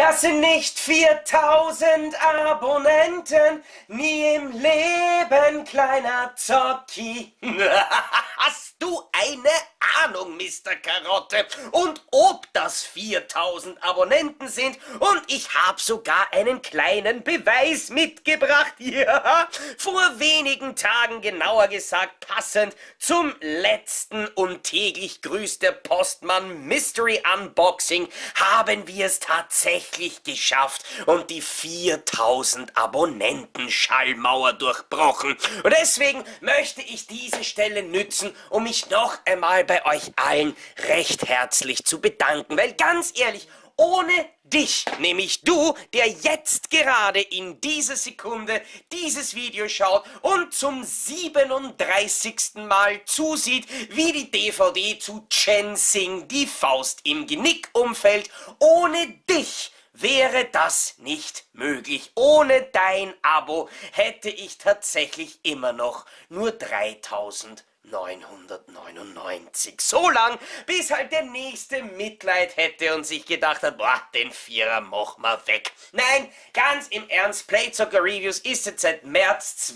Das sind nicht 4000 Abonnenten, nie im Leben, kleiner Zocki. Hast du eine Ahnung, Mr. Karotte? Und ob das 4000 Abonnenten sind? Und ich habe sogar einen kleinen Beweis mitgebracht. Ja, vor wenigen Tagen, genauer gesagt, passend zum letzten und täglich grüßt der Postmann Mystery Unboxing, haben wir es tatsächlich geschafft und die 4000 Abonnenten Schallmauer durchbrochen. Und deswegen möchte ich diese Stelle nützen, um mich noch einmal bei euch allen recht herzlich zu bedanken, weil ganz ehrlich, ohne dich, nämlich du, der jetzt gerade in dieser Sekunde dieses Video schaut und zum 37. Mal zusieht, wie die DVD zu Chen Sing die Faust im Genick umfällt, ohne dich wäre das nicht möglich. Ohne dein Abo hätte ich tatsächlich immer noch nur 3000 999. So lang, bis halt der nächste Mitleid hätte und sich gedacht hat, boah, den Vierer mach mal weg. Nein, ganz im Ernst, Playzocker Reviews ist jetzt seit März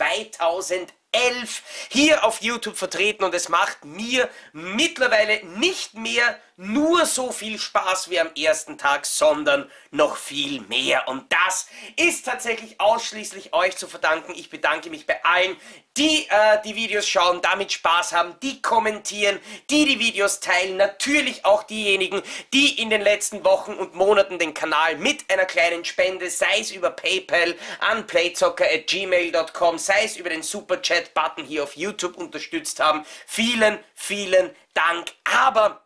2011 hier auf YouTube vertreten und es macht mir mittlerweile nicht mehr nur so viel Spaß wie am ersten Tag, sondern noch viel mehr. Und das ist tatsächlich ausschließlich euch zu verdanken. Ich bedanke mich bei allen, die äh, die Videos schauen, damit Spaß haben, die kommentieren, die die Videos teilen. Natürlich auch diejenigen, die in den letzten Wochen und Monaten den Kanal mit einer kleinen Spende, sei es über PayPal an playzocker.gmail.com, sei es über den Superchat-Button hier auf YouTube unterstützt haben. Vielen, vielen Dank. Aber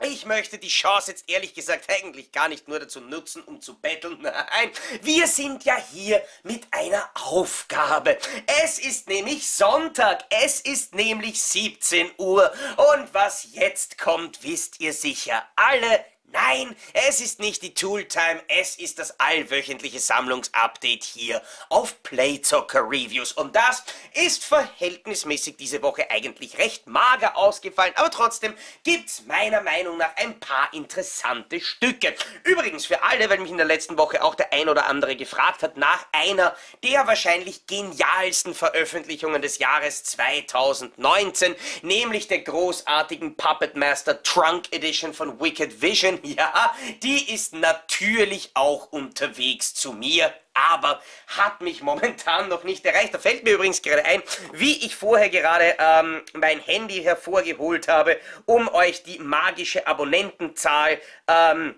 ich möchte die Chance jetzt ehrlich gesagt eigentlich gar nicht nur dazu nutzen, um zu betteln. Nein, wir sind ja hier mit einer Aufgabe. Es ist nämlich Sonntag, es ist nämlich 17 Uhr. Und was jetzt kommt, wisst ihr sicher alle Nein, es ist nicht die Tooltime, es ist das allwöchentliche Sammlungsupdate hier auf Playzocker Reviews. Und das ist verhältnismäßig diese Woche eigentlich recht mager ausgefallen, aber trotzdem gibt's meiner Meinung nach ein paar interessante Stücke. Übrigens für alle, weil mich in der letzten Woche auch der ein oder andere gefragt hat, nach einer der wahrscheinlich genialsten Veröffentlichungen des Jahres 2019, nämlich der großartigen Puppet Master Trunk Edition von Wicked Vision ja, die ist natürlich auch unterwegs zu mir, aber hat mich momentan noch nicht erreicht. Da fällt mir übrigens gerade ein, wie ich vorher gerade ähm, mein Handy hervorgeholt habe, um euch die magische Abonnentenzahl ähm,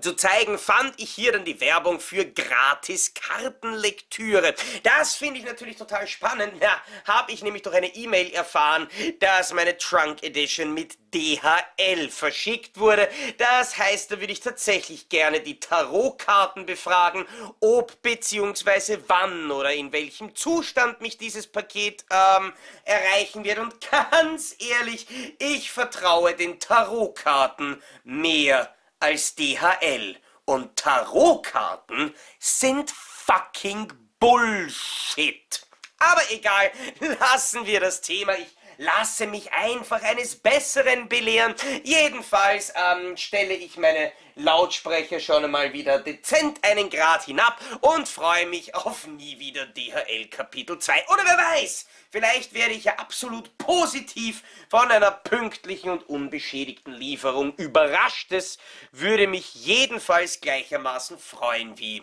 zu zeigen, fand ich hier dann die Werbung für gratis Kartenlektüre. Das finde ich natürlich total spannend. Ja, habe ich nämlich durch eine E-Mail erfahren, dass meine Trunk Edition mit DHL verschickt wurde. Das heißt, da würde ich tatsächlich gerne die Tarotkarten befragen, ob bzw. wann oder in welchem Zustand mich dieses Paket ähm, erreichen wird. Und ganz ehrlich, ich vertraue den Tarotkarten mehr als DHL. Und Tarotkarten sind fucking Bullshit. Aber egal, lassen wir das Thema. Ich lasse mich einfach eines Besseren belehren. Jedenfalls ähm, stelle ich meine Lautsprecher schon einmal wieder dezent einen Grad hinab und freue mich auf nie wieder DHL Kapitel 2. Oder wer weiß, vielleicht werde ich ja absolut positiv von einer pünktlichen und unbeschädigten Lieferung überrascht. Es würde mich jedenfalls gleichermaßen freuen wie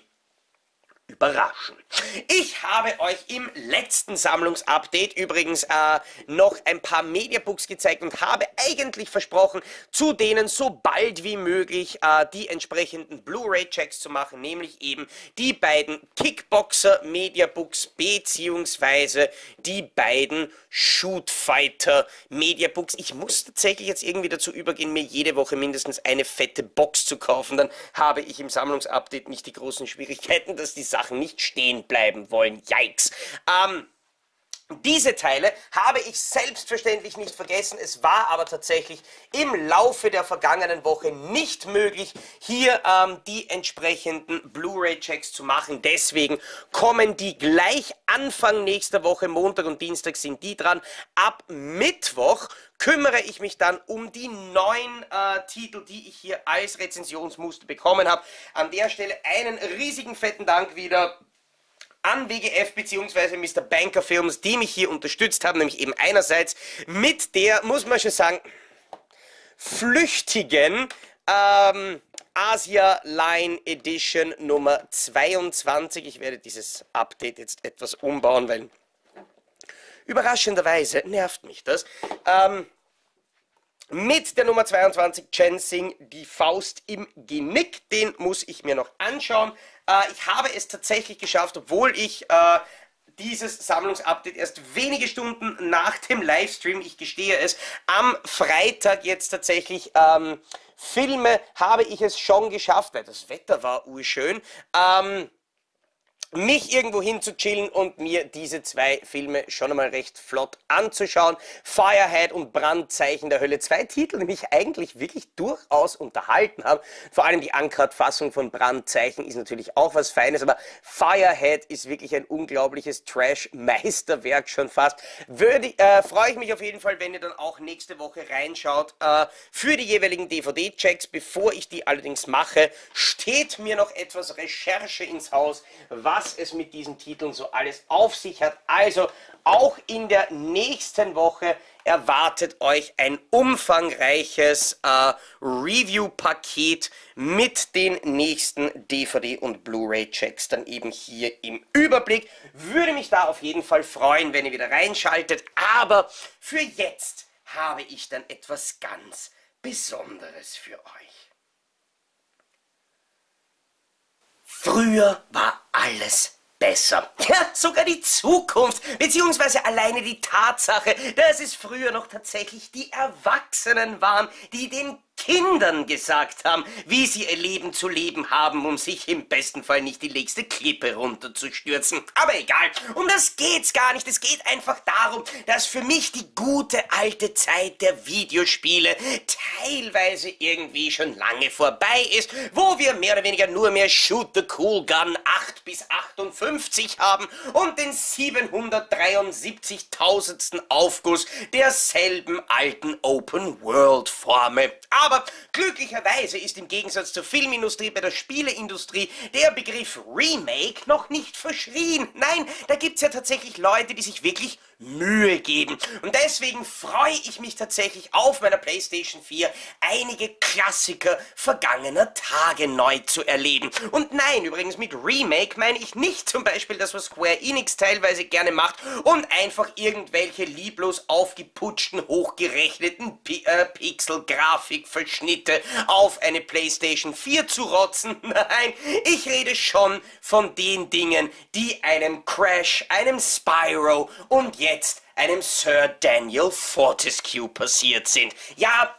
überraschen. Ich habe euch im letzten Sammlungsupdate übrigens äh, noch ein paar Mediabooks gezeigt und habe eigentlich versprochen, zu denen so bald wie möglich äh, die entsprechenden Blu-ray-Checks zu machen, nämlich eben die beiden Kickboxer Mediabooks beziehungsweise die beiden Shootfighter Mediabooks. Ich muss tatsächlich jetzt irgendwie dazu übergehen, mir jede Woche mindestens eine fette Box zu kaufen, dann habe ich im Sammlungsupdate nicht die großen Schwierigkeiten, dass die Sachen nicht stehen bleiben wollen. Yikes. Ähm, Diese Teile habe ich selbstverständlich nicht vergessen. Es war aber tatsächlich im Laufe der vergangenen Woche nicht möglich, hier ähm, die entsprechenden Blu-ray-Checks zu machen. Deswegen kommen die gleich Anfang nächster Woche, Montag und Dienstag sind die dran. Ab Mittwoch kümmere ich mich dann um die neuen äh, Titel, die ich hier als Rezensionsmuster bekommen habe. An der Stelle einen riesigen fetten Dank wieder an WGF bzw. Mr. Banker Films, die mich hier unterstützt haben, nämlich eben einerseits mit der, muss man schon sagen, flüchtigen ähm, Asia Line Edition Nummer 22. Ich werde dieses Update jetzt etwas umbauen, weil überraschenderweise nervt mich das. Ähm, mit der Nummer 22 Chensing, die Faust im Genick. Den muss ich mir noch anschauen. Äh, ich habe es tatsächlich geschafft, obwohl ich äh, dieses Sammlungsupdate erst wenige Stunden nach dem Livestream, ich gestehe es, am Freitag jetzt tatsächlich ähm, filme, habe ich es schon geschafft, weil das Wetter war urschön. Ähm, mich irgendwo hin zu chillen und mir diese zwei Filme schon einmal recht flott anzuschauen. Firehead und Brandzeichen der Hölle. Zwei Titel, die mich eigentlich wirklich durchaus unterhalten haben. Vor allem die Uncut-Fassung von Brandzeichen ist natürlich auch was Feines, aber Firehead ist wirklich ein unglaubliches Trash-Meisterwerk schon fast. Würde, äh, freue ich mich auf jeden Fall, wenn ihr dann auch nächste Woche reinschaut äh, für die jeweiligen DVD-Checks. Bevor ich die allerdings mache, steht mir noch etwas Recherche ins Haus, was was es mit diesen Titeln so alles auf sich hat. Also auch in der nächsten Woche erwartet euch ein umfangreiches äh, Review-Paket mit den nächsten DVD- und Blu-ray-Checks dann eben hier im Überblick. Würde mich da auf jeden Fall freuen, wenn ihr wieder reinschaltet. Aber für jetzt habe ich dann etwas ganz Besonderes für euch. Früher war alles besser. Ja, sogar die Zukunft, beziehungsweise alleine die Tatsache, dass es früher noch tatsächlich die Erwachsenen waren, die den Kindern gesagt haben, wie sie ihr Leben zu leben haben, um sich im besten Fall nicht die nächste Klippe runterzustürzen. Aber egal, um das geht's gar nicht. Es geht einfach darum, dass für mich die gute alte Zeit der Videospiele teilweise irgendwie schon lange vorbei ist, wo wir mehr oder weniger nur mehr Shoot the Cool Gun 8 bis 58 haben und den 773.000. Aufguss derselben alten Open World Formel. Aber glücklicherweise ist im Gegensatz zur Filmindustrie bei der Spieleindustrie der Begriff Remake noch nicht verschrien. Nein, da gibt es ja tatsächlich Leute, die sich wirklich Mühe geben. Und deswegen freue ich mich tatsächlich auf meiner PlayStation 4 einige Klassiker vergangener Tage neu zu erleben. Und nein, übrigens mit Remake meine ich nicht zum Beispiel das, was Square Enix teilweise gerne macht und einfach irgendwelche lieblos aufgeputschten, hochgerechneten P äh, Pixel-Grafikverschnitte auf eine PlayStation 4 zu rotzen. Nein, ich rede schon von den Dingen, die einem Crash, einem Spyro und jetzt einem Sir Daniel Fortescue passiert sind. Ja,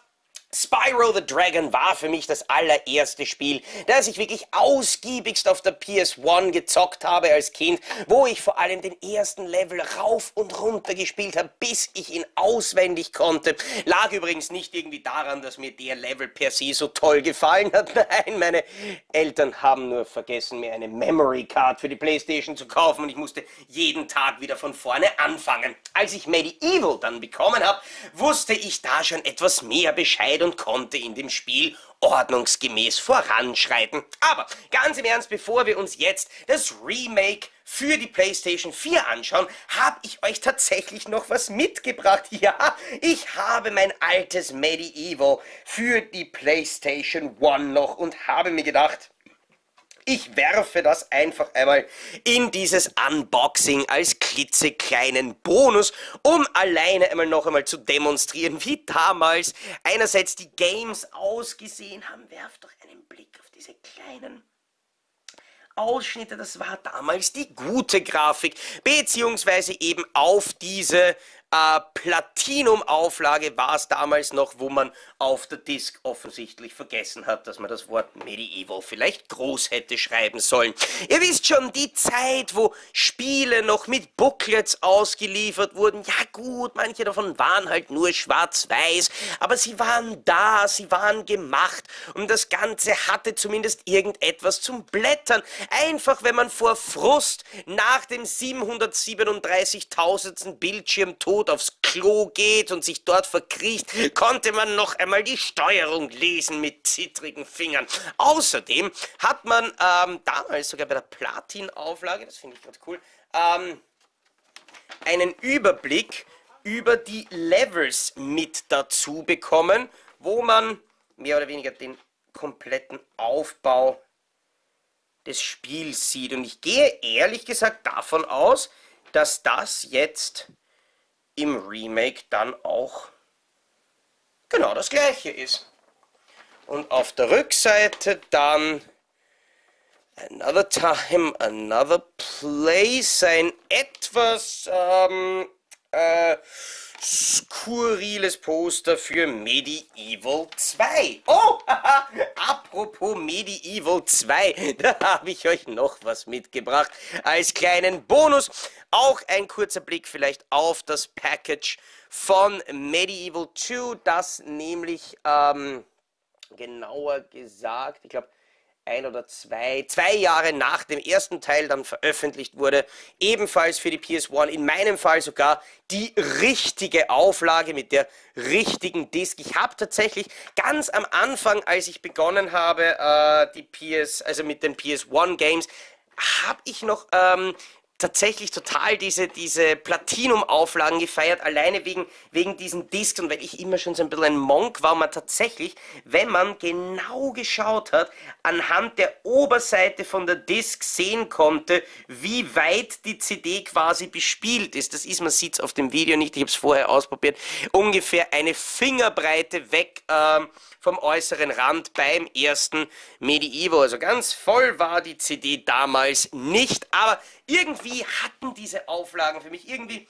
Spyro the Dragon war für mich das allererste Spiel, das ich wirklich ausgiebigst auf der PS1 gezockt habe als Kind, wo ich vor allem den ersten Level rauf und runter gespielt habe, bis ich ihn auswendig konnte. Lag übrigens nicht irgendwie daran, dass mir der Level per se so toll gefallen hat. Nein, meine Eltern haben nur vergessen, mir eine Memory Card für die Playstation zu kaufen und ich musste jeden Tag wieder von vorne anfangen. Als ich Medieval dann bekommen habe, wusste ich da schon etwas mehr Bescheid und konnte in dem Spiel ordnungsgemäß voranschreiten. Aber ganz im Ernst, bevor wir uns jetzt das Remake für die PlayStation 4 anschauen, habe ich euch tatsächlich noch was mitgebracht. Ja, ich habe mein altes Medieval für die PlayStation 1 noch und habe mir gedacht, ich werfe das einfach einmal in dieses Unboxing als klitzekleinen Bonus, um alleine einmal noch einmal zu demonstrieren, wie damals einerseits die Games ausgesehen haben. Werft doch einen Blick auf diese kleinen Ausschnitte, das war damals die gute Grafik, beziehungsweise eben auf diese äh, Platinum-Auflage war es damals noch, wo man auf der Disk offensichtlich vergessen hat, dass man das Wort Medieval vielleicht groß hätte schreiben sollen. Ihr wisst schon, die Zeit, wo Spiele noch mit Booklets ausgeliefert wurden. Ja gut, manche davon waren halt nur schwarz-weiß, aber sie waren da, sie waren gemacht und das Ganze hatte zumindest irgendetwas zum Blättern. Einfach, wenn man vor Frust nach dem 737.000. Bildschirmtod aufs Klo geht und sich dort verkriecht, konnte man noch einmal die Steuerung lesen mit zittrigen Fingern. Außerdem hat man ähm, damals sogar bei der Platin-Auflage, das finde ich ganz cool, ähm, einen Überblick über die Levels mit dazu bekommen, wo man mehr oder weniger den kompletten Aufbau des Spiels sieht. Und ich gehe ehrlich gesagt davon aus, dass das jetzt im Remake dann auch genau das gleiche ist. Und auf der Rückseite dann Another Time, Another Place, ein etwas ähm, äh, skurriles Poster für Medieval 2. Oh, apropos Medieval 2, da habe ich euch noch was mitgebracht als kleinen Bonus. Auch ein kurzer Blick vielleicht auf das Package von Medieval 2, das nämlich, ähm, genauer gesagt, ich glaube, ein oder zwei, zwei Jahre nach dem ersten Teil dann veröffentlicht wurde. Ebenfalls für die PS1, in meinem Fall sogar die richtige Auflage mit der richtigen Disc. Ich habe tatsächlich ganz am Anfang, als ich begonnen habe, äh, die PS, also mit den PS1 Games, habe ich noch ähm, tatsächlich total diese, diese Platinum-Auflagen gefeiert, alleine wegen, wegen diesen Discs und weil ich immer schon so ein bisschen ein Monk war, man tatsächlich, wenn man genau geschaut hat, anhand der Oberseite von der Disc sehen konnte, wie weit die CD quasi bespielt ist. Das ist, man sieht es auf dem Video nicht, ich habe es vorher ausprobiert, ungefähr eine Fingerbreite weg ähm, vom äußeren Rand beim ersten Medieval. Also ganz voll war die CD damals nicht, aber irgendwie hatten diese Auflagen für mich irgendwie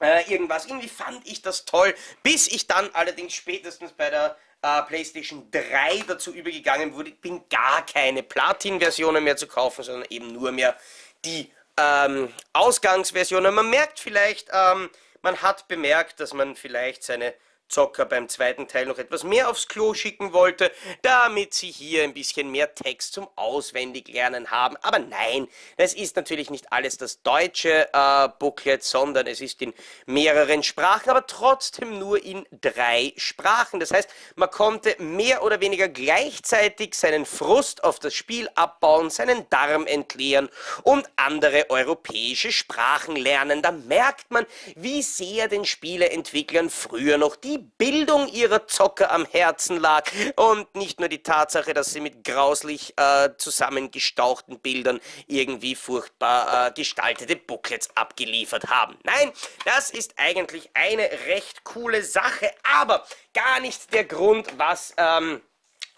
äh, irgendwas. Irgendwie fand ich das toll, bis ich dann allerdings spätestens bei der äh, PlayStation 3 dazu übergegangen wurde, bin gar keine Platin-Versionen mehr zu kaufen, sondern eben nur mehr die ähm, Ausgangsversionen. Man merkt vielleicht, ähm, man hat bemerkt, dass man vielleicht seine Zocker beim zweiten Teil noch etwas mehr aufs Klo schicken wollte, damit sie hier ein bisschen mehr Text zum Auswendiglernen haben. Aber nein, es ist natürlich nicht alles das deutsche äh, Booklet, sondern es ist in mehreren Sprachen, aber trotzdem nur in drei Sprachen. Das heißt, man konnte mehr oder weniger gleichzeitig seinen Frust auf das Spiel abbauen, seinen Darm entleeren und andere europäische Sprachen lernen. Da merkt man, wie sehr den Spieleentwicklern früher noch die Bildung ihrer Zocker am Herzen lag und nicht nur die Tatsache, dass sie mit grauslich äh, zusammengestauchten Bildern irgendwie furchtbar äh, gestaltete Booklets abgeliefert haben. Nein, das ist eigentlich eine recht coole Sache, aber gar nicht der Grund, was... Ähm,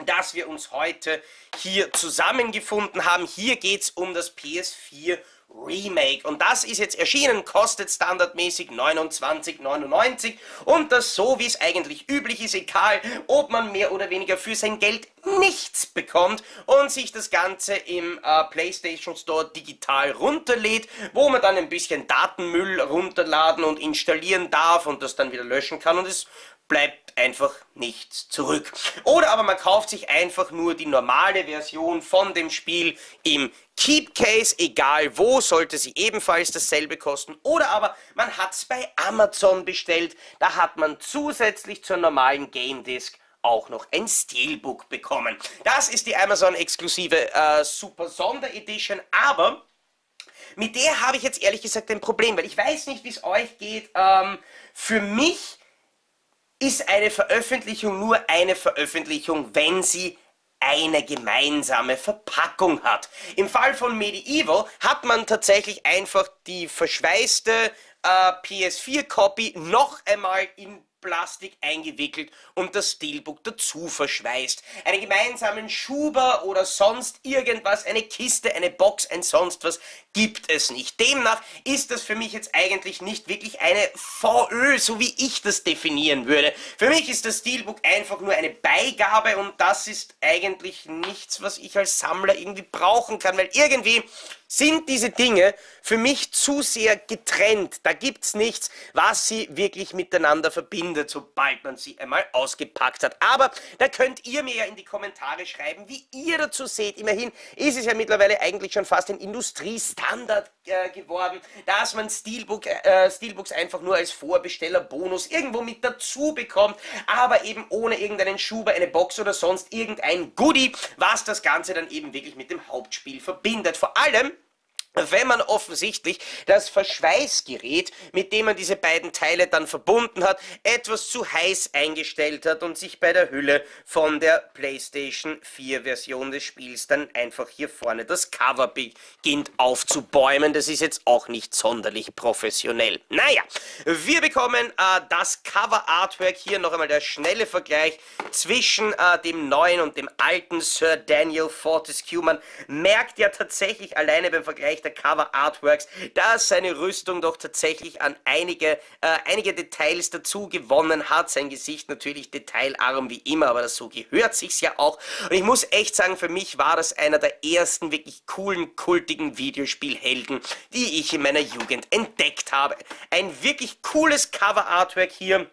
dass wir uns heute hier zusammengefunden haben. Hier geht es um das PS4 Remake. Und das ist jetzt erschienen, kostet standardmäßig 29,99 und das so, wie es eigentlich üblich ist, egal ob man mehr oder weniger für sein Geld nichts bekommt und sich das Ganze im äh, PlayStation Store digital runterlädt, wo man dann ein bisschen Datenmüll runterladen und installieren darf und das dann wieder löschen kann und es bleibt einfach nichts zurück. Oder aber man kauft sich einfach nur die normale Version von dem Spiel im Keep Case, egal wo, sollte sie ebenfalls dasselbe kosten. Oder aber man hat es bei Amazon bestellt, da hat man zusätzlich zur normalen Game Disc auch noch ein Steelbook bekommen. Das ist die Amazon-exklusive äh, Super Sonderedition, aber mit der habe ich jetzt ehrlich gesagt ein Problem, weil ich weiß nicht, wie es euch geht. Ähm, für mich ist eine Veröffentlichung nur eine Veröffentlichung, wenn sie eine gemeinsame Verpackung hat. Im Fall von Medieval hat man tatsächlich einfach die verschweißte äh, PS4-Copy noch einmal in Plastik eingewickelt und das Steelbook dazu verschweißt. Einen gemeinsamen Schuber oder sonst irgendwas, eine Kiste, eine Box, ein sonst was gibt es nicht. Demnach ist das für mich jetzt eigentlich nicht wirklich eine VÖ, so wie ich das definieren würde. Für mich ist das Steelbook einfach nur eine Beigabe und das ist eigentlich nichts, was ich als Sammler irgendwie brauchen kann, weil irgendwie sind diese Dinge für mich zu sehr getrennt. Da gibt's nichts, was sie wirklich miteinander verbindet, sobald man sie einmal ausgepackt hat. Aber da könnt ihr mir ja in die Kommentare schreiben, wie ihr dazu seht. Immerhin ist es ja mittlerweile eigentlich schon fast ein Industriestandard äh, geworden, dass man Steelbook, äh, Steelbooks einfach nur als Vorbestellerbonus irgendwo mit dazu bekommt, aber eben ohne irgendeinen Schuber, eine Box oder sonst irgendein Goodie, was das Ganze dann eben wirklich mit dem Hauptspiel verbindet. Vor allem, wenn man offensichtlich das Verschweißgerät, mit dem man diese beiden Teile dann verbunden hat, etwas zu heiß eingestellt hat und sich bei der Hülle von der PlayStation 4 Version des Spiels dann einfach hier vorne das Cover beginnt aufzubäumen. Das ist jetzt auch nicht sonderlich professionell. Naja, wir bekommen äh, das Cover Artwork hier noch einmal der schnelle Vergleich zwischen äh, dem neuen und dem alten Sir Daniel Fortescue. Man merkt ja tatsächlich alleine beim Vergleich Der Cover Artworks, dass seine Rüstung doch tatsächlich an einige, äh, einige Details dazu gewonnen hat. Sein Gesicht natürlich detailarm wie immer, aber das so gehört sich's ja auch. Und ich muss echt sagen, für mich war das einer der ersten wirklich coolen, kultigen Videospielhelden, die ich in meiner Jugend entdeckt habe. Ein wirklich cooles Cover Artwork hier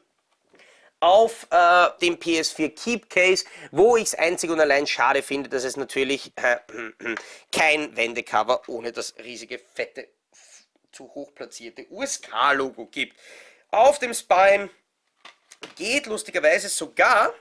auf äh, dem PS4 Keep Case, wo ich es einzig und allein schade finde, dass es natürlich äh, kein Wendecover ohne das riesige, fette, zu hoch platzierte USK-Logo gibt. Auf dem Spine geht lustigerweise sogar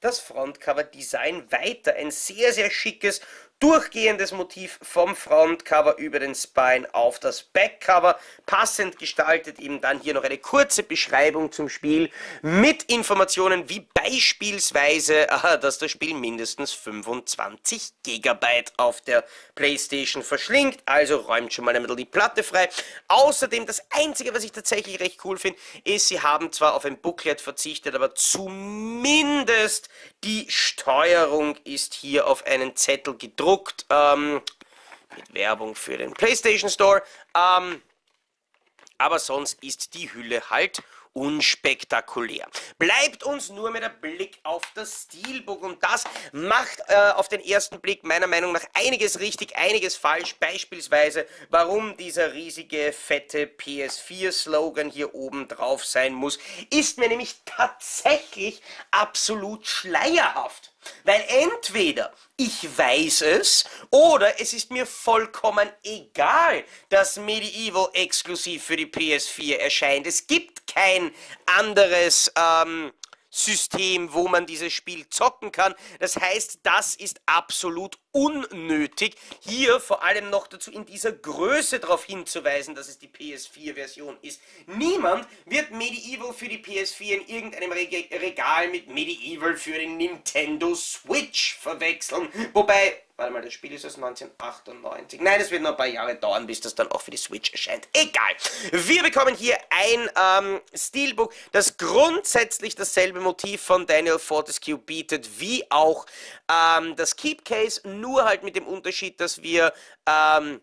das Frontcover-Design weiter. Ein sehr, sehr schickes durchgehendes Motiv vom Frontcover über den Spine auf das Backcover. Passend gestaltet eben dann hier noch eine kurze Beschreibung zum Spiel mit Informationen wie beispielsweise, dass das Spiel mindestens 25 GB auf der Playstation verschlingt, also räumt schon mal ein bisschen die Platte frei. Außerdem, das Einzige, was ich tatsächlich recht cool finde, ist, sie haben zwar auf ein Booklet verzichtet, aber zumindest die Steuerung ist hier auf einen Zettel gedruckt gedruckt ähm, mit Werbung für den PlayStation Store. Ähm, aber sonst ist die Hülle halt unspektakulär. Bleibt uns nur mehr der Blick auf das Steelbook und das macht äh, auf den ersten Blick meiner Meinung nach einiges richtig, einiges falsch. Beispielsweise, warum dieser riesige, fette PS4-Slogan hier oben drauf sein muss, ist mir nämlich tatsächlich absolut schleierhaft. Weil entweder ich weiß es oder es ist mir vollkommen egal, dass Medieval exklusiv für die PS4 erscheint. Es gibt kein anderes ähm, System, wo man dieses Spiel zocken kann. Das heißt, das ist absolut unnötig, hier vor allem noch dazu in dieser Größe darauf hinzuweisen, dass es die PS4-Version ist. Niemand wird Medieval für die PS4 in irgendeinem Regal mit Medieval für den Nintendo Switch verwechseln. Wobei Warte mal, das Spiel ist aus 1998. Nein, es wird noch ein paar Jahre dauern, bis das dann auch für die Switch erscheint. Egal. Wir bekommen hier ein ähm, Steelbook, das grundsätzlich dasselbe Motiv von Daniel Fortescue bietet, wie auch ähm, das Keep Case, nur halt mit dem Unterschied, dass wir ähm,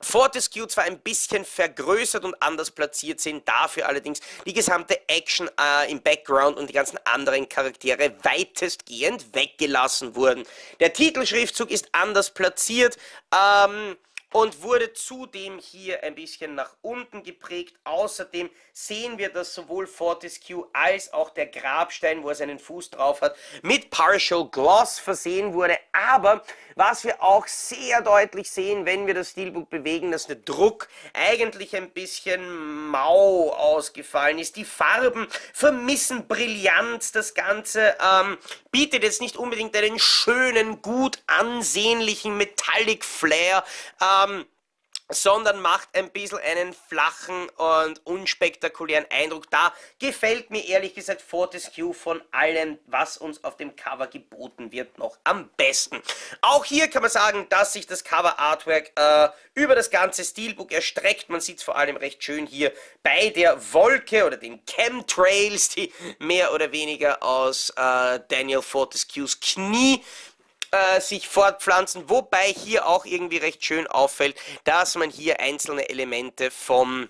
Fortescue zwar ein bisschen vergrößert und anders platziert sind, dafür allerdings die gesamte Action äh, im Background und die ganzen anderen Charaktere weitestgehend weggelassen wurden. Der Titelschriftzug ist anders platziert. Ähm, und wurde zudem hier ein bisschen nach unten geprägt. Außerdem sehen wir, dass sowohl Fortescue als auch der Grabstein, wo er seinen Fuß drauf hat, mit Partial Gloss versehen wurde. Aber was wir auch sehr deutlich sehen, wenn wir das Steelbook bewegen, dass der Druck eigentlich ein bisschen mau ausgefallen ist. Die Farben vermissen Brillanz. Das Ganze ähm, bietet jetzt nicht unbedingt einen schönen, gut ansehnlichen Metallic Flair. Ähm, sondern macht ein bisschen einen flachen und unspektakulären Eindruck. Da gefällt mir ehrlich gesagt Fortescue von allem, was uns auf dem Cover geboten wird, noch am besten. Auch hier kann man sagen, dass sich das Cover Artwork äh, über das ganze Steelbook erstreckt. Man sieht es vor allem recht schön hier bei der Wolke oder den Chemtrails, die mehr oder weniger aus äh, Daniel Fortescues Knie äh, sich fortpflanzen, wobei hier auch irgendwie recht schön auffällt, dass man hier einzelne Elemente vom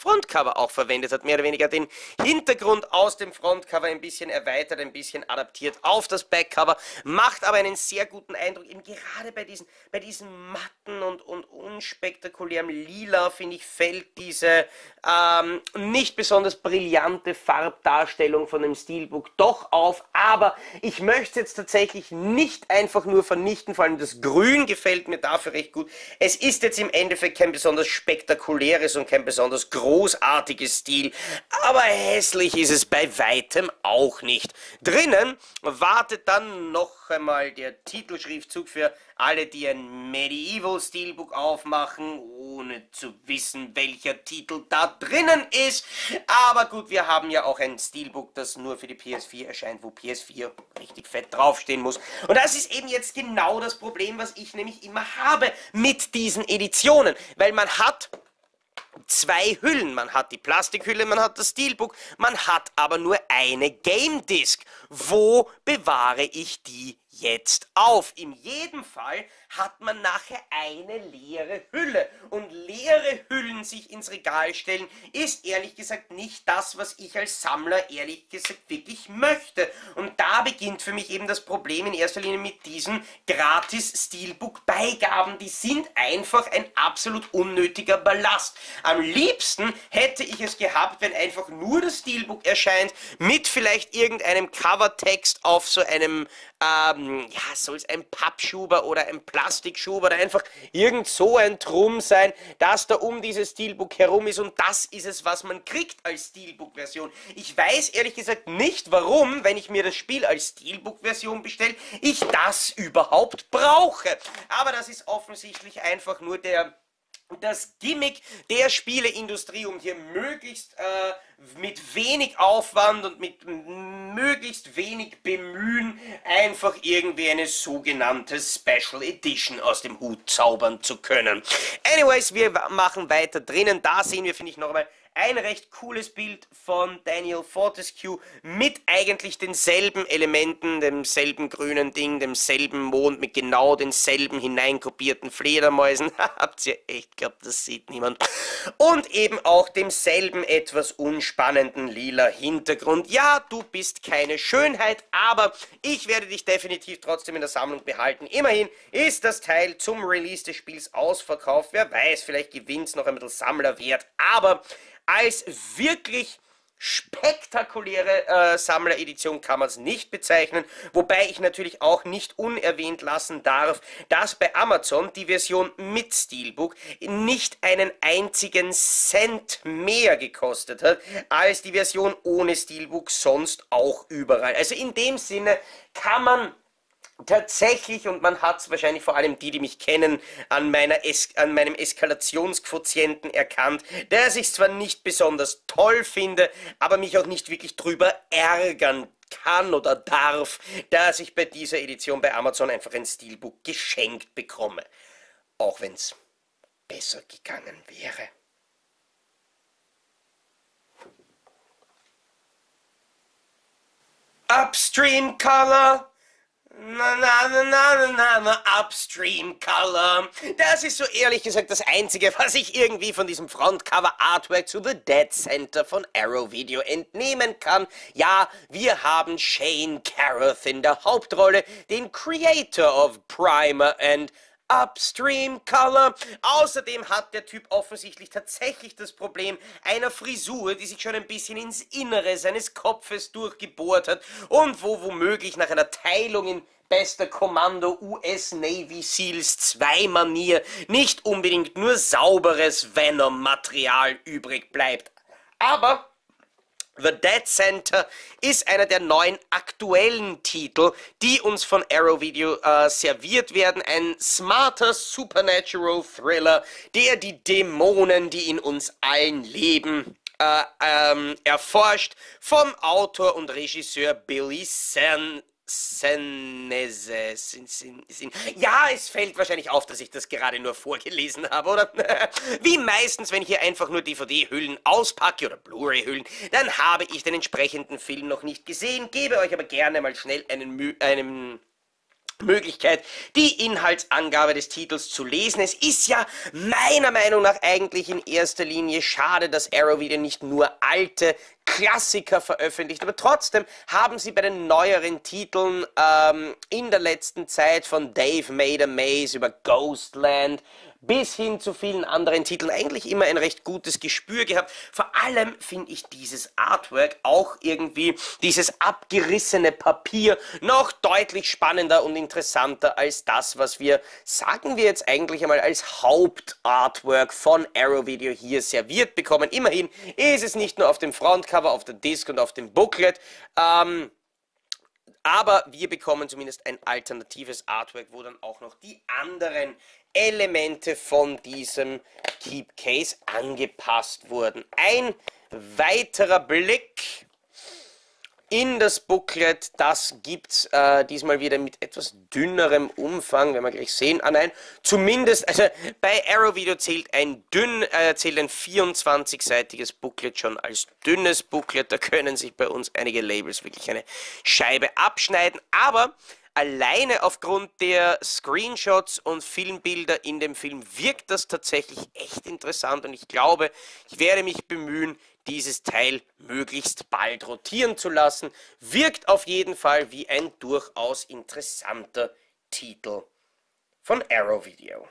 Frontcover auch verwendet hat, mehr oder weniger den Hintergrund aus dem Frontcover ein bisschen erweitert, ein bisschen adaptiert auf das Backcover, macht aber einen sehr guten Eindruck, eben gerade bei diesen, bei diesen matten und, und unspektakulären Lila, finde ich, fällt diese ähm, nicht besonders brillante Farbdarstellung von dem Steelbook doch auf, aber ich möchte jetzt tatsächlich nicht einfach nur vernichten, vor allem das Grün gefällt mir dafür recht gut. Es ist jetzt im Endeffekt kein besonders spektakuläres und kein besonders großes großartiges Stil, aber hässlich ist es bei weitem auch nicht. Drinnen wartet dann noch einmal der Titelschriftzug für alle, die ein Medieval Steelbook aufmachen, ohne zu wissen, welcher Titel da drinnen ist. Aber gut, wir haben ja auch ein Steelbook, das nur für die PS4 erscheint, wo PS4 richtig fett draufstehen muss. Und das ist eben jetzt genau das Problem, was ich nämlich immer habe mit diesen Editionen, weil man hat zwei Hüllen. Man hat die Plastikhülle, man hat das Steelbook, man hat aber nur eine Game Disc. Wo bewahre ich die jetzt auf? In jedem Fall hat man nachher eine leere Hülle. Und leere Hüllen sich ins Regal stellen, ist ehrlich gesagt nicht das, was ich als Sammler ehrlich gesagt wirklich möchte. Und da beginnt für mich eben das Problem in erster Linie mit diesen gratis Steelbook-Beigaben. Die sind einfach ein absolut unnötiger Ballast. Am liebsten hätte ich es gehabt, wenn einfach nur das Steelbook erscheint, mit vielleicht irgendeinem Covertext auf so einem, ähm, ja, soll es ein Pappschuber oder ein Plastik Plastikschuh oder einfach irgend so ein Drum sein, das da um dieses Steelbook herum ist und das ist es, was man kriegt als Steelbook-Version. Ich weiß ehrlich gesagt nicht, warum, wenn ich mir das Spiel als Steelbook-Version bestelle, ich das überhaupt brauche. Aber das ist offensichtlich einfach nur der das Gimmick der Spieleindustrie, um hier möglichst äh, mit wenig Aufwand und mit möglichst wenig Bemühen einfach irgendwie eine sogenannte Special Edition aus dem Hut zaubern zu können. Anyways, wir machen weiter drinnen. Da sehen wir, finde ich, noch einmal ein recht cooles Bild von Daniel Fortescue mit eigentlich denselben Elementen, demselben grünen Ding, demselben Mond mit genau denselben hineinkopierten Fledermäusen. Habt ihr echt gehabt, das sieht niemand. Und eben auch demselben etwas unspannenden lila Hintergrund. Ja, du bist keine Schönheit, aber ich werde dich definitiv trotzdem in der Sammlung behalten. Immerhin ist das Teil zum Release des Spiels ausverkauft. Wer weiß, vielleicht gewinnt es noch ein bisschen Sammlerwert. Aber als wirklich spektakuläre äh, Sammleredition kann man es nicht bezeichnen, wobei ich natürlich auch nicht unerwähnt lassen darf, dass bei Amazon die Version mit Steelbook nicht einen einzigen Cent mehr gekostet hat als die Version ohne Steelbook sonst auch überall. Also in dem Sinne kann man tatsächlich, und man hat es wahrscheinlich vor allem die, die mich kennen, an, meiner es an meinem Eskalationsquotienten erkannt, dass ich zwar nicht besonders toll finde, aber mich auch nicht wirklich drüber ärgern kann oder darf, dass ich bei dieser Edition bei Amazon einfach ein Steelbook geschenkt bekomme. Auch wenn es besser gegangen wäre. Upstream Color na, na, na, na, na, na, Upstream Color. Das ist so ehrlich gesagt das Einzige, was ich irgendwie von diesem Frontcover Artwork zu The Dead Center von Arrow Video entnehmen kann. Ja, wir haben Shane Carruth in der Hauptrolle, den Creator of Primer and Upstream Color. Außerdem hat der Typ offensichtlich tatsächlich das Problem einer Frisur, die sich schon ein bisschen ins Innere seines Kopfes durchgebohrt hat und wo womöglich nach einer Teilung in bester Kommando US Navy Seals 2 Manier nicht unbedingt nur sauberes Venom-Material übrig bleibt. Aber The Dead Center ist einer der neuen aktuellen Titel, die uns von Arrow Video äh, serviert werden. Ein smarter Supernatural Thriller, der die Dämonen, die in uns allen leben, äh, ähm, erforscht vom Autor und Regisseur Billy San Senese. Ja, es fällt wahrscheinlich auf, dass ich das gerade nur vorgelesen habe, oder? Wie meistens, wenn ich hier einfach nur DVD-Hüllen auspacke oder Blu-ray-Hüllen, dann habe ich den entsprechenden Film noch nicht gesehen, gebe euch aber gerne mal schnell einen, einen Möglichkeit, die Inhaltsangabe des Titels zu lesen. Es ist ja meiner Meinung nach eigentlich in erster Linie schade, dass Arrow wieder nicht nur alte Klassiker veröffentlicht, aber trotzdem haben sie bei den neueren Titeln ähm, in der letzten Zeit von Dave Mader Maze über Ghostland bis hin zu vielen anderen Titeln eigentlich immer ein recht gutes Gespür gehabt. Vor allem finde ich dieses Artwork auch irgendwie, dieses abgerissene Papier, noch deutlich spannender und interessanter als das, was wir, sagen wir jetzt eigentlich einmal, als Hauptartwork von Arrow Video hier serviert bekommen. Immerhin ist es nicht nur auf dem Frontcover, auf der Disc und auf dem Booklet, ähm, aber wir bekommen zumindest ein alternatives Artwork, wo dann auch noch die anderen Elemente von diesem Keep Case angepasst wurden. Ein weiterer Blick in das Booklet, das gibt's äh, diesmal wieder mit etwas dünnerem Umfang, wenn wir gleich sehen. Ah nein, zumindest, also bei Arrow Video zählt ein dünn, äh, zählt ein 24-seitiges Booklet schon als dünnes Booklet. Da können sich bei uns einige Labels wirklich eine Scheibe abschneiden. Aber alleine aufgrund der Screenshots und Filmbilder in dem Film wirkt das tatsächlich echt interessant und ich glaube, ich werde mich bemühen, dieses Teil möglichst bald rotieren zu lassen. Wirkt auf jeden Fall wie ein durchaus interessanter Titel von Arrow Video.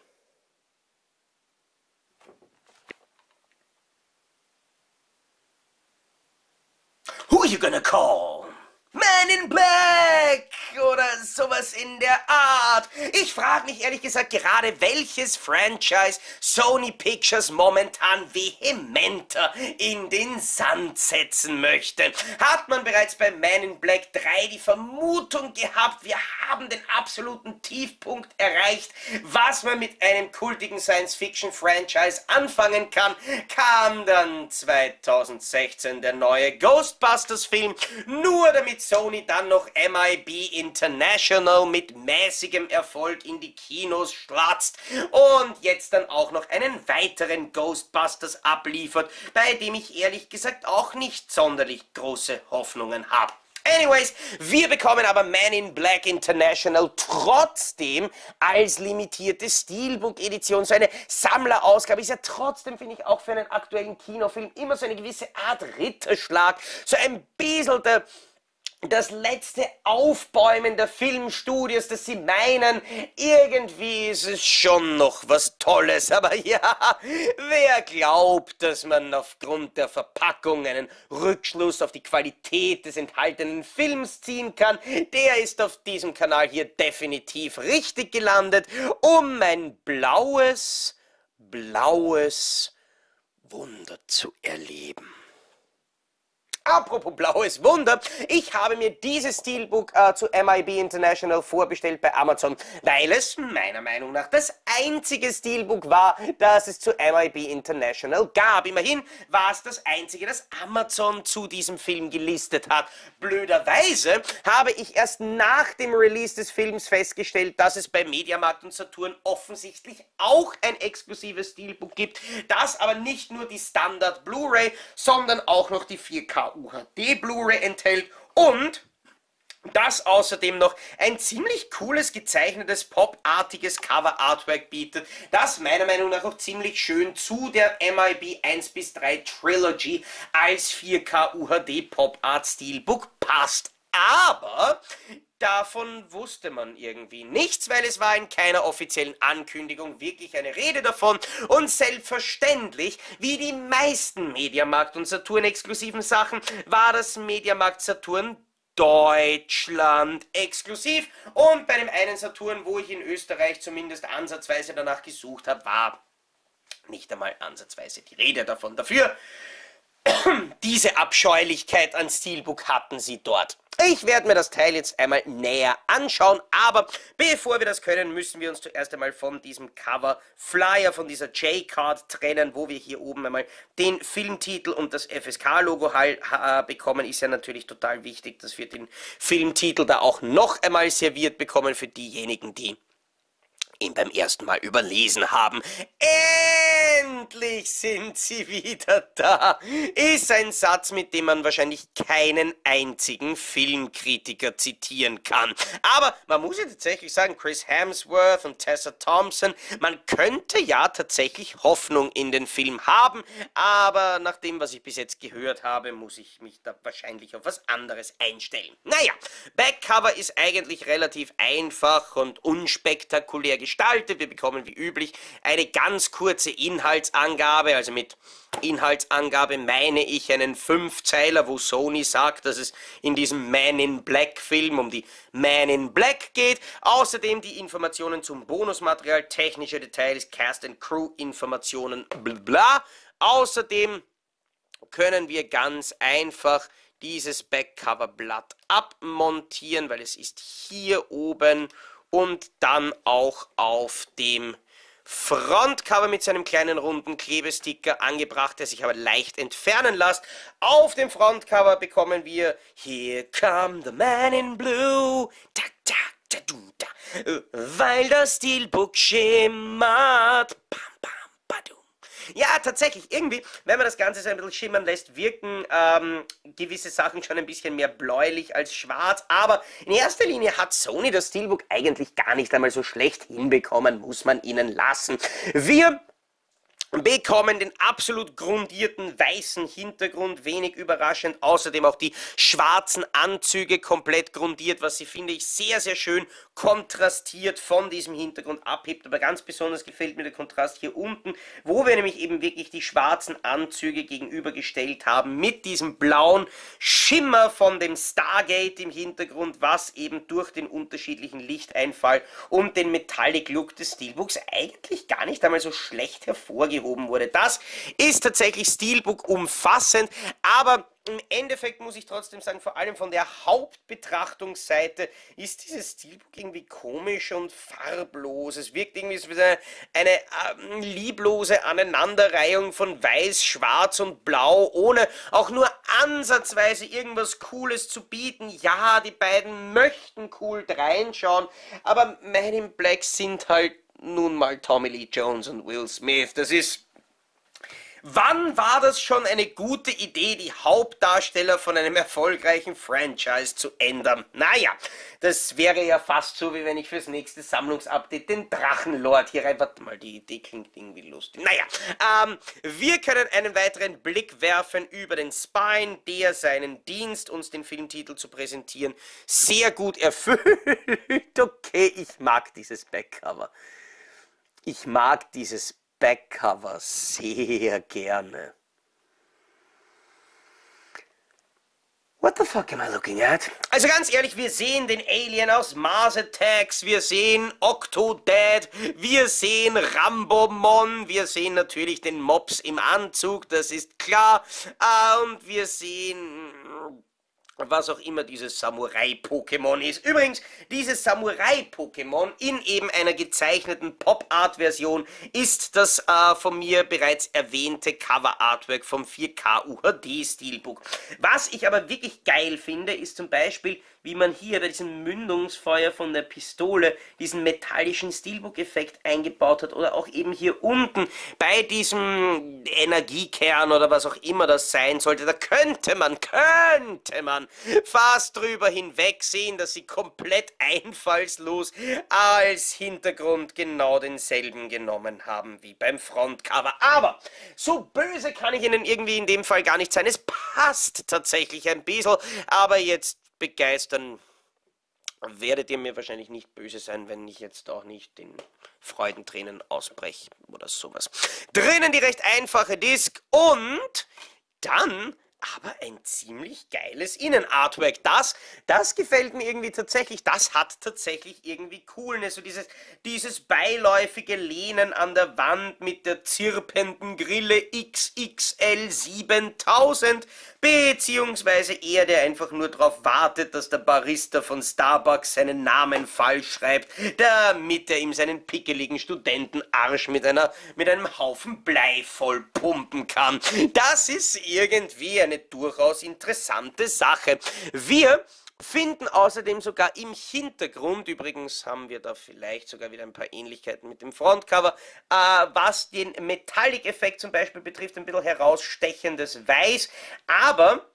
Who are you gonna call? Man in Black oder sowas in der Art. Ich frage mich ehrlich gesagt gerade, welches Franchise Sony Pictures momentan vehementer in den Sand setzen möchte. Hat man bereits bei Man in Black 3 die Vermutung gehabt, wir haben den absoluten Tiefpunkt erreicht, was man mit einem kultigen Science-Fiction-Franchise anfangen kann, kam dann 2016 der neue Ghostbusters-Film, nur damit Sony dann noch MIB International mit mäßigem Erfolg in die Kinos stratzt und jetzt dann auch noch einen weiteren Ghostbusters abliefert, bei dem ich ehrlich gesagt auch nicht sonderlich große Hoffnungen habe. Anyways, wir bekommen aber Man in Black International trotzdem als limitierte Steelbook-Edition. So eine Sammlerausgabe ist ja trotzdem, finde ich, auch für einen aktuellen Kinofilm immer so eine gewisse Art Ritterschlag. So ein bisschen der das letzte Aufbäumen der Filmstudios, dass sie meinen, irgendwie ist es schon noch was Tolles. Aber ja, wer glaubt, dass man aufgrund der Verpackung einen Rückschluss auf die Qualität des enthaltenen Films ziehen kann, der ist auf diesem Kanal hier definitiv richtig gelandet, um ein blaues, blaues Wunder zu erleben. Apropos blaues Wunder, ich habe mir dieses Steelbook äh, zu MIB International vorbestellt bei Amazon, weil es meiner Meinung nach das einzige Steelbook war, das es zu MIB International gab. Immerhin war es das einzige, das Amazon zu diesem Film gelistet hat. Blöderweise habe ich erst nach dem Release des Films festgestellt, dass es bei Mediamarkt und Saturn offensichtlich auch ein exklusives Steelbook gibt, das aber nicht nur die Standard Blu-ray, sondern auch noch die 4K UHD Blu-ray enthält und das außerdem noch ein ziemlich cooles gezeichnetes popartiges Cover Artwork bietet, das meiner Meinung nach auch ziemlich schön zu der MIB 1 bis 3 Trilogy als 4K UHD Pop Art Steelbook passt. Aber Davon wusste man irgendwie nichts, weil es war in keiner offiziellen Ankündigung wirklich eine Rede davon. Und selbstverständlich, wie die meisten Mediamarkt- und Saturn-exklusiven Sachen, war das Mediamarkt Saturn Deutschland exklusiv. Und bei dem einen Saturn, wo ich in Österreich zumindest ansatzweise danach gesucht habe, war nicht einmal ansatzweise die Rede davon. Dafür diese Abscheulichkeit an Steelbook hatten sie dort. Ich werde mir das Teil jetzt einmal näher anschauen, aber bevor wir das können, müssen wir uns zuerst einmal von diesem Cover Flyer, von dieser J-Card trennen, wo wir hier oben einmal den Filmtitel und das FSK-Logo äh, bekommen. Ist ja natürlich total wichtig, dass wir den Filmtitel da auch noch einmal serviert bekommen für diejenigen, die ihn beim ersten Mal überlesen haben. Endlich sind sie wieder da. Ist ein Satz, mit dem man wahrscheinlich keinen einzigen Filmkritiker zitieren kann. Aber man muss ja tatsächlich sagen, Chris Hemsworth und Tessa Thompson, man könnte ja tatsächlich Hoffnung in den Film haben, aber nach dem, was ich bis jetzt gehört habe, muss ich mich da wahrscheinlich auf was anderes einstellen. Naja, Backcover ist eigentlich relativ einfach und unspektakulär gestaltet. Wir bekommen wie üblich eine ganz kurze Inhaltsangabe, also mit Inhaltsangabe meine ich einen Fünfzeiler, wo Sony sagt, dass es in diesem Man in Black Film um die Man in Black geht. Außerdem die Informationen zum Bonusmaterial, technische Details, Cast and Crew Informationen, bla bla. Außerdem können wir ganz einfach dieses Backcoverblatt abmontieren, weil es ist hier oben und dann auch auf dem Frontcover mit seinem kleinen runden Klebesticker angebracht, der sich aber leicht entfernen lässt. Auf dem Frontcover bekommen wir Here come the man in blue. Da, da, da, da. Weil das Steelbook schimmert. Bam, bam, badu. Ja, tatsächlich, irgendwie, wenn man das Ganze so ein bisschen schimmern lässt, wirken ähm, gewisse Sachen schon ein bisschen mehr bläulich als schwarz. Aber in erster Linie hat Sony das Steelbook eigentlich gar nicht einmal so schlecht hinbekommen, muss man ihnen lassen. Wir bekommen den absolut grundierten weißen Hintergrund, wenig überraschend. Außerdem auch die schwarzen Anzüge komplett grundiert, was sie, finde ich, sehr, sehr schön kontrastiert von diesem Hintergrund abhebt. Aber ganz besonders gefällt mir der Kontrast hier unten, wo wir nämlich eben wirklich die schwarzen Anzüge gegenübergestellt haben mit diesem blauen Schimmer von dem Stargate im Hintergrund, was eben durch den unterschiedlichen Lichteinfall und den Metallic Look des Steelbooks eigentlich gar nicht einmal so schlecht hervorgeht aufgehoben wurde. Das ist tatsächlich Steelbook umfassend, aber im Endeffekt muss ich trotzdem sagen, vor allem von der Hauptbetrachtungsseite ist dieses Steelbook irgendwie komisch und farblos. Es wirkt irgendwie so wie eine, eine äh, lieblose Aneinanderreihung von weiß, schwarz und blau, ohne auch nur ansatzweise irgendwas Cooles zu bieten. Ja, die beiden möchten cool reinschauen, aber Men in Black sind halt nun mal Tommy Lee Jones und Will Smith. Das ist. Wann war das schon eine gute Idee, die Hauptdarsteller von einem erfolgreichen Franchise zu ändern? Naja, das wäre ja fast so, wie wenn ich fürs nächste Sammlungsupdate den Drachenlord hier rein. Warte mal, die Idee klingt irgendwie lustig. Naja, ähm, wir können einen weiteren Blick werfen über den Spine, der seinen Dienst, uns den Filmtitel zu präsentieren, sehr gut erfüllt. Okay, ich mag dieses Backcover. Ich mag dieses Backcover sehr gerne. What the fuck am I looking at? Also ganz ehrlich, wir sehen den Alien aus Mars Attacks, wir sehen Octodad, wir sehen Rambomon, wir sehen natürlich den Mops im Anzug, das ist klar. Und wir sehen was auch immer dieses Samurai-Pokémon ist. Übrigens, dieses Samurai-Pokémon in eben einer gezeichneten Pop-Art-Version ist das äh, von mir bereits erwähnte Cover-Artwork vom 4K UHD-Steelbook. Was ich aber wirklich geil finde, ist zum Beispiel wie man hier bei diesem Mündungsfeuer von der Pistole diesen metallischen Steelbook-Effekt eingebaut hat oder auch eben hier unten bei diesem Energiekern oder was auch immer das sein sollte. Da könnte man, könnte man fast drüber hinweg sehen, dass sie komplett einfallslos als Hintergrund genau denselben genommen haben wie beim Frontcover. Aber so böse kann ich Ihnen irgendwie in dem Fall gar nicht sein. Es passt tatsächlich ein bisschen, aber jetzt begeistern, werdet ihr mir wahrscheinlich nicht böse sein, wenn ich jetzt auch nicht in Freudentränen ausbreche oder sowas. Drinnen die recht einfache Disk und dann aber ein ziemlich geiles Innenartwork. Das, das gefällt mir irgendwie tatsächlich. Das hat tatsächlich irgendwie Coolness. So dieses, dieses beiläufige Lehnen an der Wand mit der zirpenden Grille XXL 7000. Beziehungsweise er, der einfach nur darauf wartet, dass der Barista von Starbucks seinen Namen falsch schreibt, damit er ihm seinen pickeligen Studentenarsch mit, einer, mit einem Haufen Blei voll pumpen kann. Das ist irgendwie eine durchaus interessante Sache. Wir finden außerdem sogar im Hintergrund, übrigens haben wir da vielleicht sogar wieder ein paar Ähnlichkeiten mit dem Frontcover, äh, was den Metallic-Effekt zum Beispiel betrifft, ein bisschen herausstechendes Weiß, aber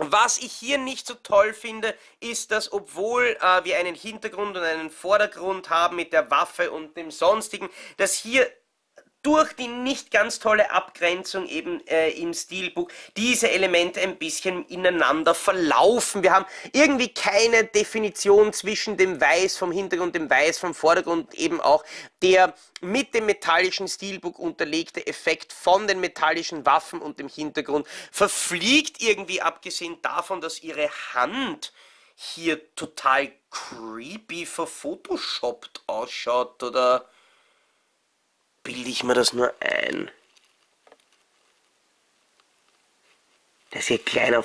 was ich hier nicht so toll finde, ist, dass obwohl äh, wir einen Hintergrund und einen Vordergrund haben mit der Waffe und dem sonstigen, dass hier durch die nicht ganz tolle Abgrenzung eben äh, im Steelbook diese Elemente ein bisschen ineinander verlaufen. Wir haben irgendwie keine Definition zwischen dem Weiß vom Hintergrund, dem Weiß vom Vordergrund, eben auch der mit dem metallischen Steelbook unterlegte Effekt von den metallischen Waffen und dem Hintergrund verfliegt irgendwie, abgesehen davon, dass ihre Hand hier total creepy verphotoshoppt ausschaut oder bilde ich mir das nur ein? Das hier kleiner...